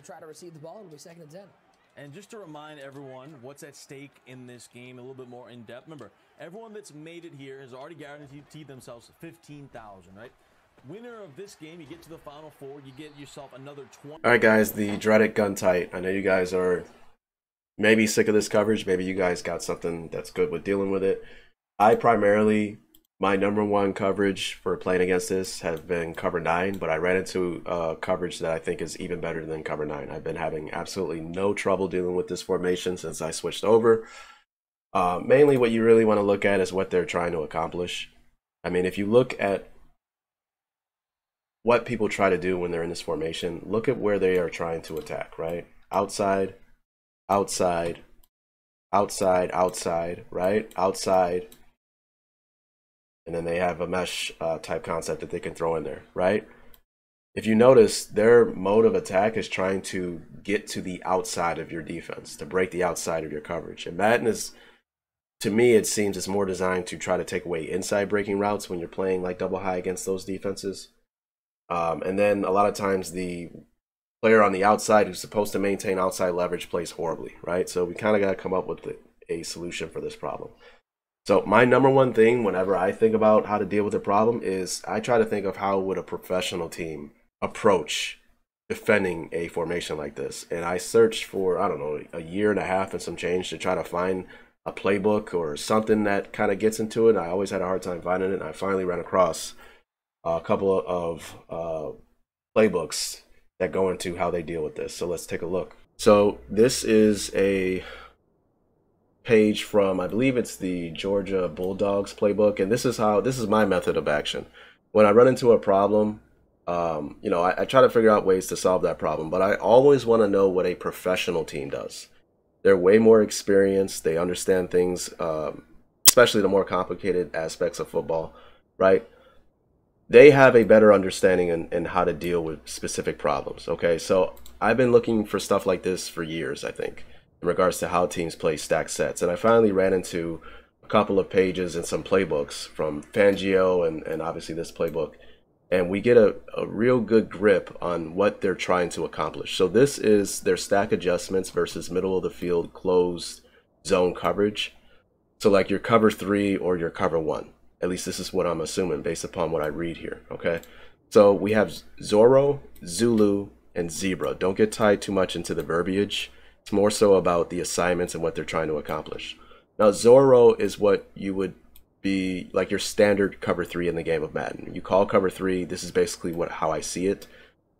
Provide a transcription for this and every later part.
We try to receive the ball. It'll be second and 10. And just to remind everyone what's at stake in this game a little bit more in depth. Remember, everyone that's made it here has already guaranteed themselves 15,000, right? Winner of this game, you get to the final four, you get yourself another 20. All right, guys, the dreaded gun tight. I know you guys are maybe sick of this coverage. Maybe you guys got something that's good with dealing with it. I primarily, my number one coverage for playing against this has been cover nine, but I ran into uh, coverage that I think is even better than cover nine. I've been having absolutely no trouble dealing with this formation since I switched over. Uh, mainly, what you really want to look at is what they're trying to accomplish. I mean, if you look at what people try to do when they're in this formation, look at where they are trying to attack, right? Outside, outside, outside, outside, right? Outside. And then they have a mesh uh, type concept that they can throw in there, right? If you notice, their mode of attack is trying to get to the outside of your defense, to break the outside of your coverage. And Madden is, to me, it seems it's more designed to try to take away inside breaking routes when you're playing like double high against those defenses. Um, and then a lot of times the player on the outside who's supposed to maintain outside leverage plays horribly, right? So we kind of got to come up with a solution for this problem. So my number one thing whenever I think about how to deal with a problem is I try to think of how would a professional team approach defending a formation like this. And I searched for, I don't know, a year and a half and some change to try to find a playbook or something that kind of gets into it. I always had a hard time finding it. And I finally ran across a couple of uh, playbooks that go into how they deal with this. So let's take a look. So this is a page from I believe it's the Georgia Bulldogs playbook, and this is how this is my method of action. When I run into a problem, um, you know, I, I try to figure out ways to solve that problem, but I always want to know what a professional team does. They're way more experienced. They understand things, um, especially the more complicated aspects of football, right? they have a better understanding in, in how to deal with specific problems. Okay, so I've been looking for stuff like this for years, I think, in regards to how teams play stack sets. And I finally ran into a couple of pages and some playbooks from Fangio and, and obviously this playbook. And we get a, a real good grip on what they're trying to accomplish. So this is their stack adjustments versus middle of the field closed zone coverage. So like your cover three or your cover one. At least this is what I'm assuming based upon what I read here. Okay. So we have Zorro, Zulu, and Zebra. Don't get tied too much into the verbiage. It's more so about the assignments and what they're trying to accomplish. Now, Zorro is what you would be like your standard cover three in the game of Madden. You call cover three. This is basically what how I see it,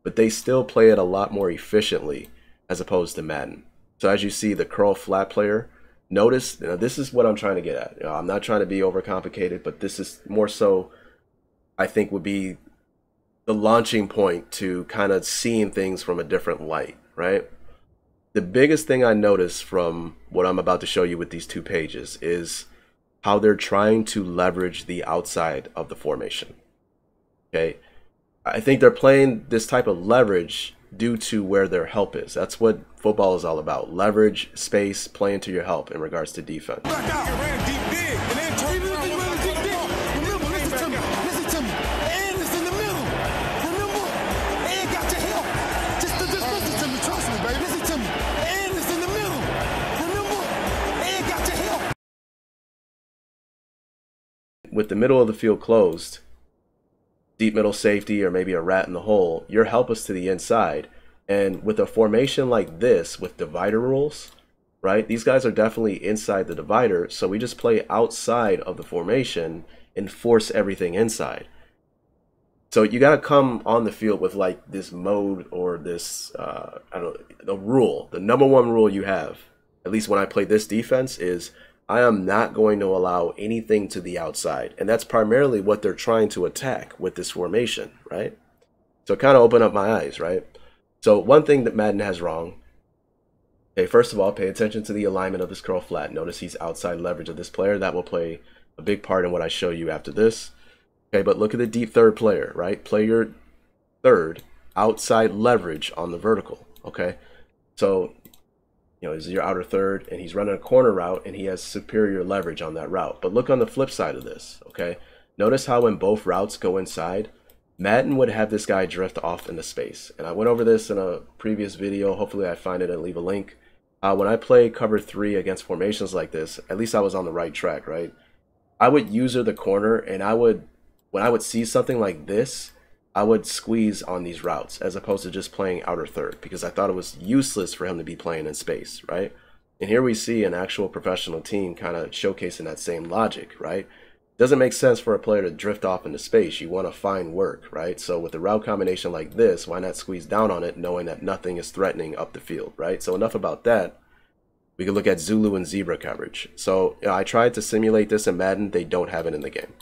but they still play it a lot more efficiently as opposed to Madden. So as you see, the curl flat player notice you know, this is what i'm trying to get at you know, i'm not trying to be overcomplicated but this is more so i think would be the launching point to kind of seeing things from a different light right the biggest thing i notice from what i'm about to show you with these two pages is how they're trying to leverage the outside of the formation okay i think they're playing this type of leverage due to where their help is. That's what football is all about. Leverage, space, playing to your help in regards to defense. With the middle of the field closed, deep middle safety or maybe a rat in the hole, you're helpless to the inside. And with a formation like this, with divider rules, right? These guys are definitely inside the divider, so we just play outside of the formation and force everything inside. So you got to come on the field with like this mode or this, uh, I don't know, the rule. The number one rule you have, at least when I play this defense, is I am not going to allow anything to the outside. And that's primarily what they're trying to attack with this formation, right? So kind of open up my eyes, right? So one thing that Madden has wrong, okay, first of all, pay attention to the alignment of this curl flat. Notice he's outside leverage of this player. That will play a big part in what I show you after this. Okay, but look at the deep third player, right? Play your third outside leverage on the vertical, okay? So you know, is your outer third, and he's running a corner route, and he has superior leverage on that route. But look on the flip side of this, okay? Notice how when both routes go inside, Madden would have this guy drift off into space. And I went over this in a previous video. Hopefully I find it and leave a link. Uh, when I play cover three against formations like this, at least I was on the right track, right? I would user the corner and I would, when I would see something like this, I would squeeze on these routes as opposed to just playing outer third because I thought it was useless for him to be playing in space, right? And here we see an actual professional team kind of showcasing that same logic, right? doesn't make sense for a player to drift off into space. You want to find work, right? So with a route combination like this, why not squeeze down on it knowing that nothing is threatening up the field, right? So enough about that. We can look at Zulu and Zebra coverage. So you know, I tried to simulate this in Madden. They don't have it in the game.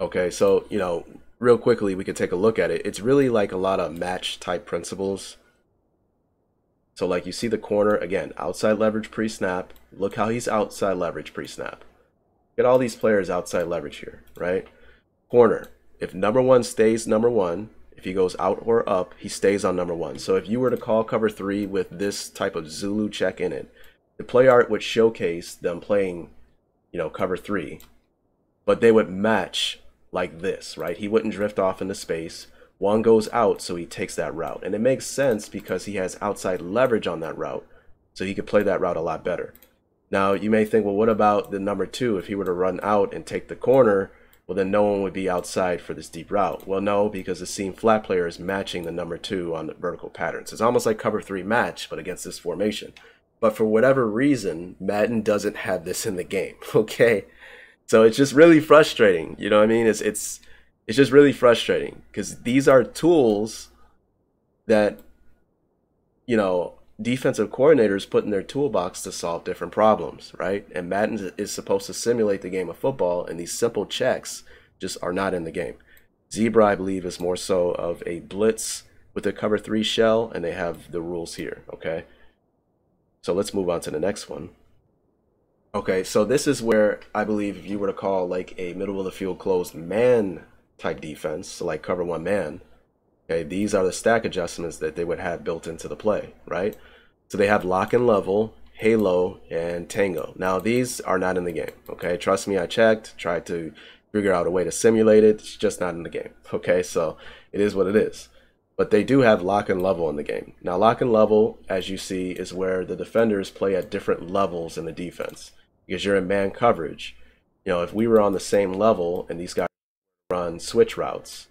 Okay, so, you know, real quickly, we could take a look at it. It's really like a lot of match type principles. So like you see the corner, again, outside leverage pre-snap. Look how he's outside leverage pre-snap Get all these players outside leverage here, right? Corner. If number one stays number one, if he goes out or up, he stays on number one. So if you were to call cover three with this type of Zulu check in it, the play art would showcase them playing, you know, cover three, but they would match like this, right? He wouldn't drift off into space. One goes out, so he takes that route. And it makes sense because he has outside leverage on that route, so he could play that route a lot better. Now, you may think, well, what about the number two? If he were to run out and take the corner, well, then no one would be outside for this deep route. Well, no, because the seam flat player is matching the number two on the vertical patterns. It's almost like cover three match, but against this formation. But for whatever reason, Madden doesn't have this in the game. Okay, so it's just really frustrating. You know what I mean? It's it's it's just really frustrating because these are tools that you know defensive coordinators put in their toolbox to solve different problems, right? And Madden is supposed to simulate the game of football, and these simple checks just are not in the game. Zebra, I believe, is more so of a blitz with a cover three shell, and they have the rules here, okay? So let's move on to the next one. Okay, so this is where I believe if you were to call like a middle of the field closed man type defense, so like cover one man, Okay, these are the stack adjustments that they would have built into the play, right? So they have lock and level, halo, and tango. Now these are not in the game, okay? Trust me, I checked, tried to figure out a way to simulate it. It's just not in the game, okay? So it is what it is. But they do have lock and level in the game. Now lock and level, as you see, is where the defenders play at different levels in the defense. Because you're in man coverage. You know, if we were on the same level and these guys run switch routes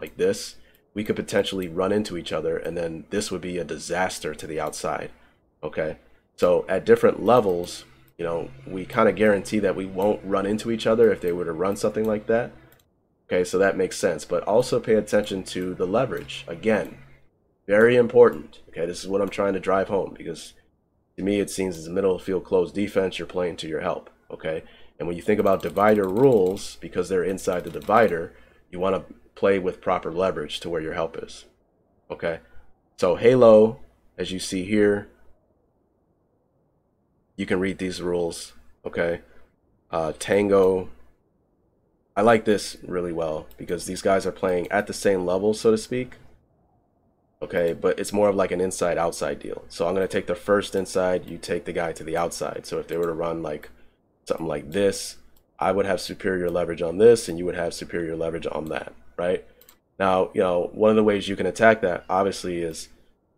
like this, we could potentially run into each other and then this would be a disaster to the outside. Okay. So at different levels, you know, we kind of guarantee that we won't run into each other if they were to run something like that. Okay, so that makes sense. But also pay attention to the leverage. Again, very important. Okay, this is what I'm trying to drive home because to me it seems as a middle field closed defense, you're playing to your help. Okay. And when you think about divider rules, because they're inside the divider, you want to play with proper leverage to where your help is. Okay. So Halo, as you see here, you can read these rules. Okay. Uh, Tango, I like this really well because these guys are playing at the same level, so to speak. Okay, but it's more of like an inside outside deal. So I'm going to take the first inside, you take the guy to the outside. So if they were to run like something like this, I would have superior leverage on this and you would have superior leverage on that right? Now, you know, one of the ways you can attack that obviously is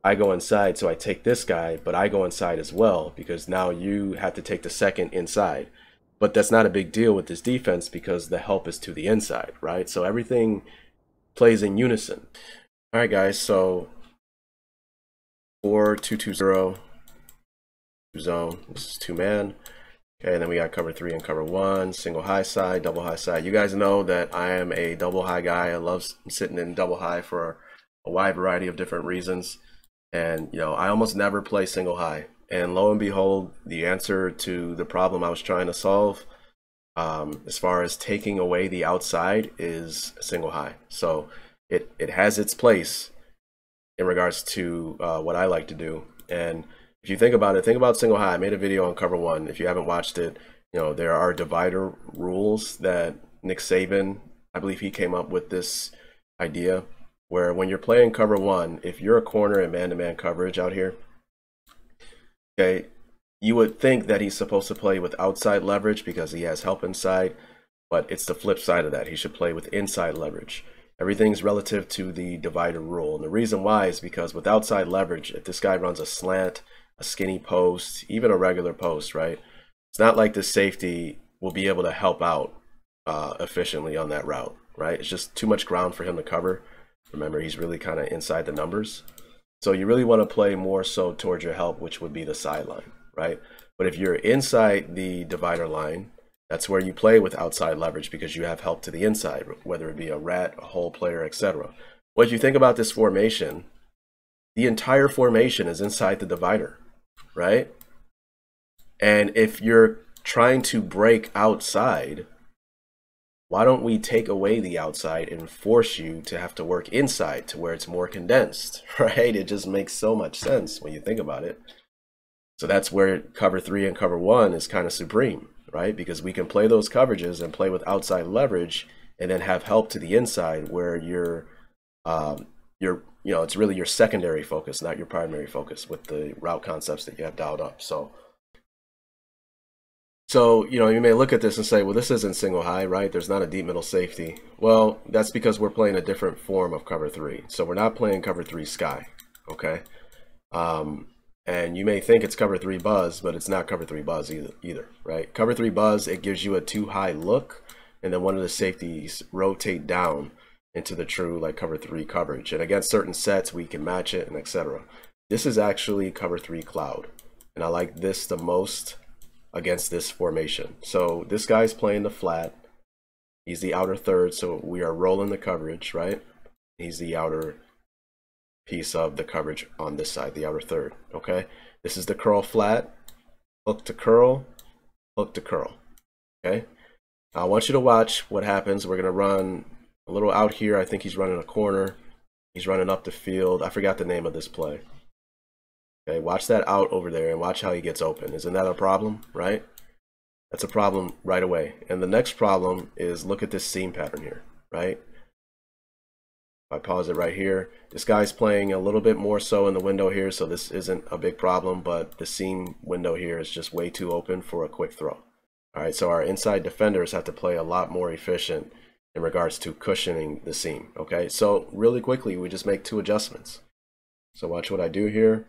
I go inside, so I take this guy, but I go inside as well because now you have to take the second inside. But that's not a big deal with this defense because the help is to the inside, right? So everything plays in unison. All right, guys, so 4220 zone. This is two man. Okay, and then we got cover three and cover one, single high side, double high side. You guys know that I am a double high guy. I love sitting in double high for a wide variety of different reasons. And, you know, I almost never play single high. And lo and behold, the answer to the problem I was trying to solve, um, as far as taking away the outside, is single high. So it, it has its place in regards to uh, what I like to do. And if you think about it, think about single high. I made a video on cover one. If you haven't watched it, you know, there are divider rules that Nick Saban, I believe he came up with this idea where when you're playing cover one, if you're a corner in man-to-man coverage out here, okay, you would think that he's supposed to play with outside leverage because he has help inside, but it's the flip side of that. He should play with inside leverage. Everything's relative to the divider rule. And the reason why is because with outside leverage, if this guy runs a slant, a skinny post, even a regular post, right? It's not like the safety will be able to help out uh, efficiently on that route, right? It's just too much ground for him to cover. Remember, he's really kind of inside the numbers. So you really want to play more so towards your help, which would be the sideline, right? But if you're inside the divider line, that's where you play with outside leverage because you have help to the inside, whether it be a rat, a hole player, etc. What you think about this formation, the entire formation is inside the divider, right? And if you're trying to break outside, why don't we take away the outside and force you to have to work inside to where it's more condensed, right? It just makes so much sense when you think about it. So that's where cover three and cover one is kind of supreme right? Because we can play those coverages and play with outside leverage and then have help to the inside where you're, um, you're, you know, it's really your secondary focus, not your primary focus with the route concepts that you have dialed up. So, so, you know, you may look at this and say, well, this isn't single high, right? There's not a deep middle safety. Well, that's because we're playing a different form of cover three. So we're not playing cover three sky, okay? Um, and you may think it's cover three buzz, but it's not cover three buzz either, either, right? Cover three buzz, it gives you a two high look, and then one of the safeties rotate down into the true like cover three coverage. And against certain sets, we can match it and etc. This is actually cover three cloud. And I like this the most against this formation. So this guy's playing the flat. He's the outer third, so we are rolling the coverage, right? He's the outer piece of the coverage on this side, the outer third, okay? This is the curl flat, hook to curl, hook to curl, okay? I want you to watch what happens. We're gonna run a little out here. I think he's running a corner. He's running up the field. I forgot the name of this play. Okay, watch that out over there and watch how he gets open. Isn't that a problem, right? That's a problem right away. And the next problem is look at this seam pattern here, right? I pause it right here. This guy's playing a little bit more so in the window here, so this isn't a big problem, but the seam window here is just way too open for a quick throw. All right, so our inside defenders have to play a lot more efficient in regards to cushioning the seam, okay? So really quickly, we just make two adjustments. So watch what I do here.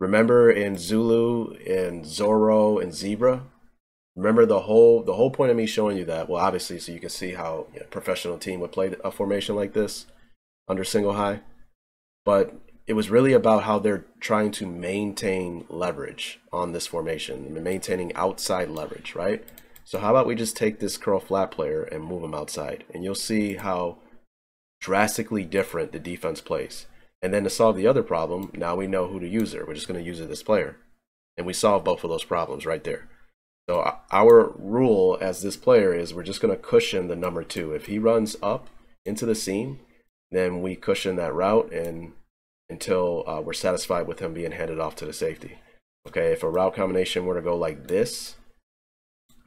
Remember in Zulu, in Zorro, and Zebra, remember the whole the whole point of me showing you that well obviously so you can see how you know, a professional team would play a formation like this under single high. But it was really about how they're trying to maintain leverage on this formation maintaining outside leverage right? So how about we just take this curl flat player and move him outside and you'll see how drastically different the defense plays. And then to solve the other problem now we know who to use there. We're just going to use it this player. And we solve both of those problems right there so our rule as this player is we're just going to cushion the number two. If he runs up into the seam, then we cushion that route and until uh, we're satisfied with him being handed off to the safety. Okay, if a route combination were to go like this,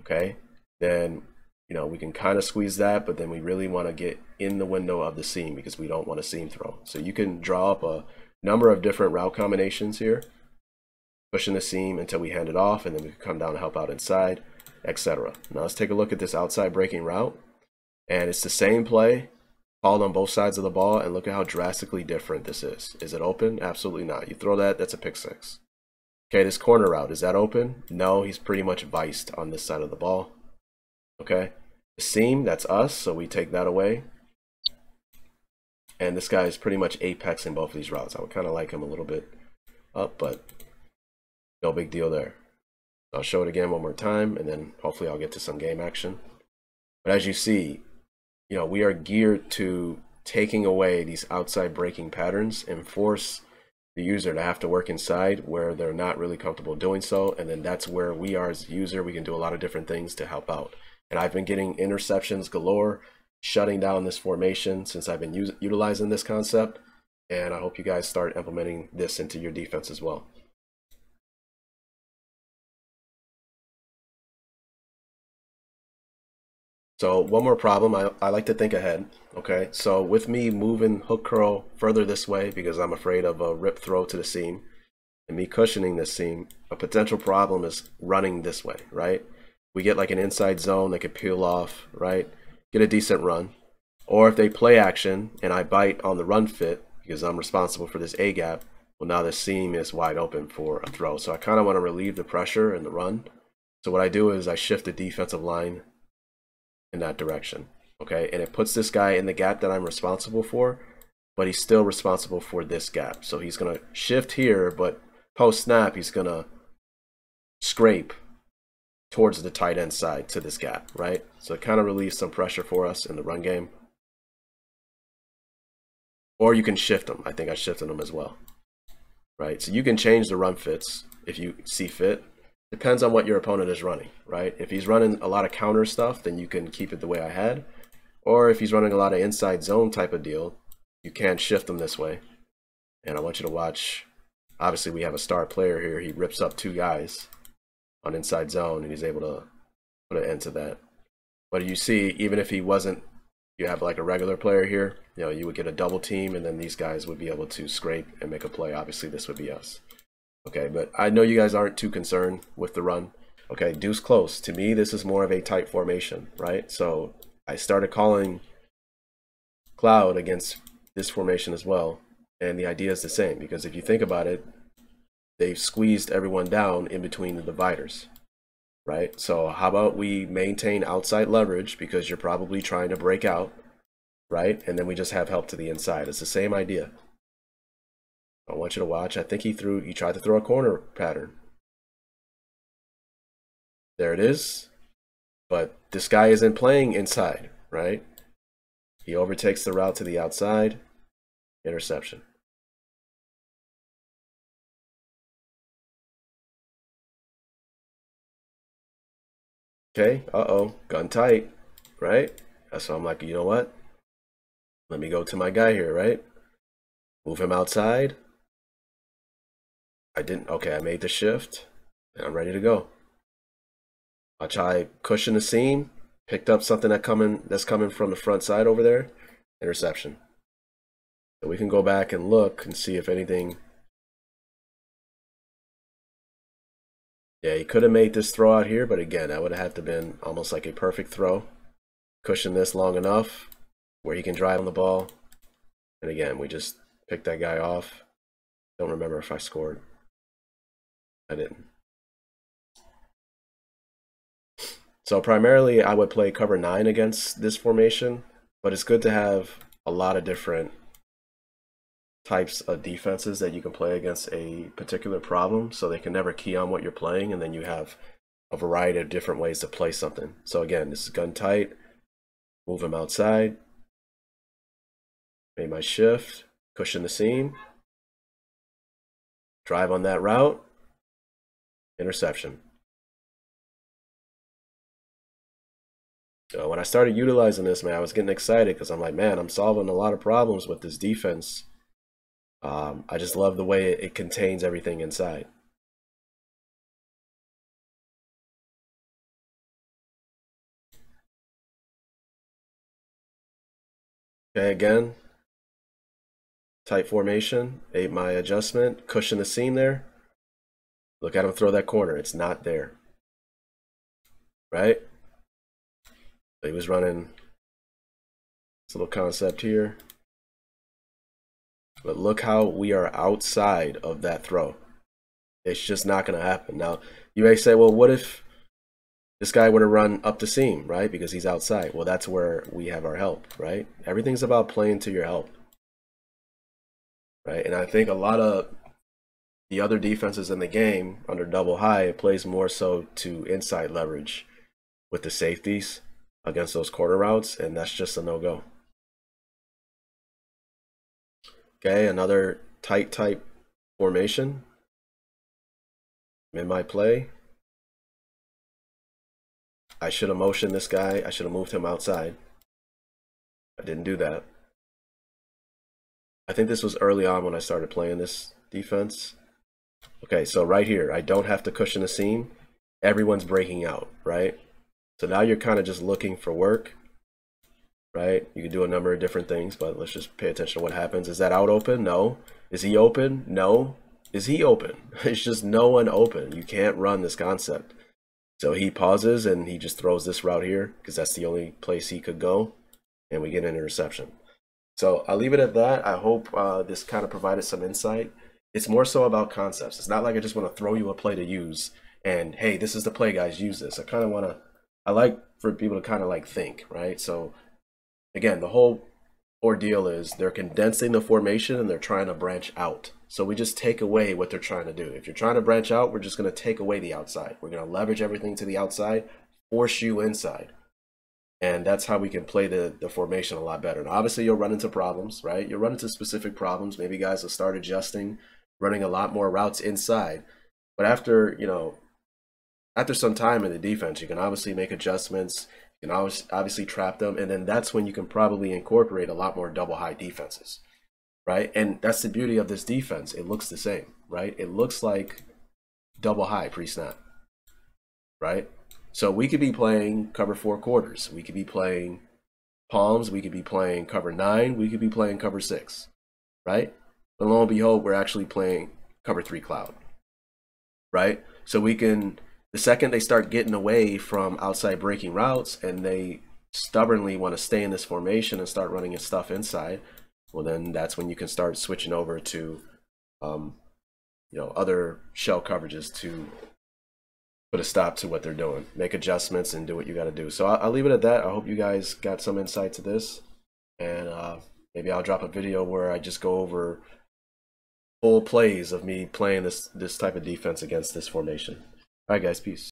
okay, then you know we can kind of squeeze that, but then we really want to get in the window of the seam because we don't want a seam throw. So you can draw up a number of different route combinations here pushing the seam until we hand it off, and then we can come down and help out inside, etc. Now let's take a look at this outside breaking route. And it's the same play, called on both sides of the ball, and look at how drastically different this is. Is it open? Absolutely not. You throw that, that's a pick six. Okay, this corner route, is that open? No, he's pretty much viced on this side of the ball. Okay, the seam, that's us, so we take that away. And this guy is pretty much apex in both of these routes. I would kind of like him a little bit up, but no big deal there. I'll show it again one more time, and then hopefully I'll get to some game action. But as you see, you know, we are geared to taking away these outside breaking patterns and force the user to have to work inside where they're not really comfortable doing so. And then that's where we are as user, we can do a lot of different things to help out. And I've been getting interceptions galore, shutting down this formation since I've been utilizing this concept. And I hope you guys start implementing this into your defense as well. So one more problem, I, I like to think ahead, okay? So with me moving hook curl further this way because I'm afraid of a rip throw to the seam and me cushioning this seam, a potential problem is running this way, right? We get like an inside zone that could peel off, right? Get a decent run. Or if they play action and I bite on the run fit because I'm responsible for this A gap, well, now the seam is wide open for a throw. So I kind of want to relieve the pressure in the run. So what I do is I shift the defensive line in that direction. Okay, and it puts this guy in the gap that I'm responsible for, but he's still responsible for this gap. So he's going to shift here, but post snap, he's going to scrape towards the tight end side to this gap, right? So it kind of relieves some pressure for us in the run game. Or you can shift them. I think I shifted them as well, right? So you can change the run fits if you see fit. Depends on what your opponent is running, right? If he's running a lot of counter stuff, then you can keep it the way I had. Or if he's running a lot of inside zone type of deal, you can shift them this way. And I want you to watch. Obviously, we have a star player here. He rips up two guys on inside zone, and he's able to put an end to that. But you see, even if he wasn't, you have like a regular player here, you know, you would get a double team, and then these guys would be able to scrape and make a play. Obviously, this would be us. Okay, but I know you guys aren't too concerned with the run. Okay, deuce close. To me, this is more of a tight formation, right? So I started calling cloud against this formation as well. And the idea is the same because if you think about it, they've squeezed everyone down in between the dividers, right? So how about we maintain outside leverage because you're probably trying to break out, right? And then we just have help to the inside. It's the same idea. I want you to watch. I think he threw, he tried to throw a corner pattern. There it is. But this guy isn't playing inside, right? He overtakes the route to the outside. Interception. Okay, uh-oh, gun tight, right? So I'm like, you know what? Let me go to my guy here, right? Move him outside. I didn't, okay, I made the shift, and I'm ready to go. I'll try cushion the seam, picked up something that coming that's coming from the front side over there, interception. We can go back and look and see if anything Yeah, he could have made this throw out here, but again, that would have had to been almost like a perfect throw. Cushion this long enough where he can drive on the ball. And again, we just picked that guy off. Don't remember if I scored. I didn't. So primarily, I would play cover 9 against this formation, but it's good to have a lot of different types of defenses that you can play against a particular problem so they can never key on what you're playing and then you have a variety of different ways to play something. So again, this is gun tight, move him outside, made my shift, cushion the seam, drive on that route, interception. So when I started utilizing this, man, I was getting excited because I'm like, man, I'm solving a lot of problems with this defense um, I just love the way it, it contains everything inside. Okay, again, tight formation, ate my adjustment, cushion the seam there. Look at him throw that corner, it's not there. Right? He was running this little concept here. But look how we are outside of that throw. It's just not going to happen. Now, you may say, well, what if this guy were to run up the seam, right? Because he's outside. Well, that's where we have our help, right? Everything's about playing to your help, right? And I think a lot of the other defenses in the game under double high it plays more so to inside leverage with the safeties against those quarter routes, and that's just a no-go. Okay, another tight type formation. In my play. I should have motioned this guy. I should have moved him outside. I didn't do that. I think this was early on when I started playing this defense. Okay, so right here, I don't have to cushion the seam. Everyone's breaking out, right? So now you're kind of just looking for work right? You can do a number of different things, but let's just pay attention to what happens. Is that out open? No. Is he open? No. Is he open? It's just no one open. You can't run this concept. So he pauses and he just throws this route here because that's the only place he could go. and we get an interception. So I'll leave it at that. I hope uh, this kind of provided some insight. It's more so about concepts. It's not like I just want to throw you a play to use and hey, this is the play, guys. Use this. I kind of want to. I like for people to kind of like think, right? So again, the whole ordeal is they're condensing the formation and they're trying to branch out. So we just take away what they're trying to do. If you're trying to branch out, we're just going to take away the outside. We're going to leverage everything to the outside, force you inside. And that's how we can play the, the formation a lot better. And obviously, you'll run into problems, right? You'll run into specific problems. Maybe guys will start adjusting, running a lot more routes inside. But after, you know, after some time in the defense, you can obviously make adjustments. You can obviously trap them, and then that's when you can probably incorporate a lot more double high defenses, right? And that's the beauty of this defense. It looks the same, right? It looks like double high pre snap, right? So we could be playing cover four quarters. We could be playing palms. We could be playing cover nine. We could be playing cover six, right? But lo and behold, we're actually playing cover three cloud, right? So we can the second they start getting away from outside breaking routes and they stubbornly want to stay in this formation and start running stuff inside, well, then that's when you can start switching over to, um, you know, other shell coverages to put a stop to what they're doing, make adjustments, and do what you got to do. So I'll, I'll, leave it at that. I hope you guys got some insight to this, and uh, maybe I'll drop a video where I just go over full plays of me playing this this type of defense against this formation. All right, guys. Peace.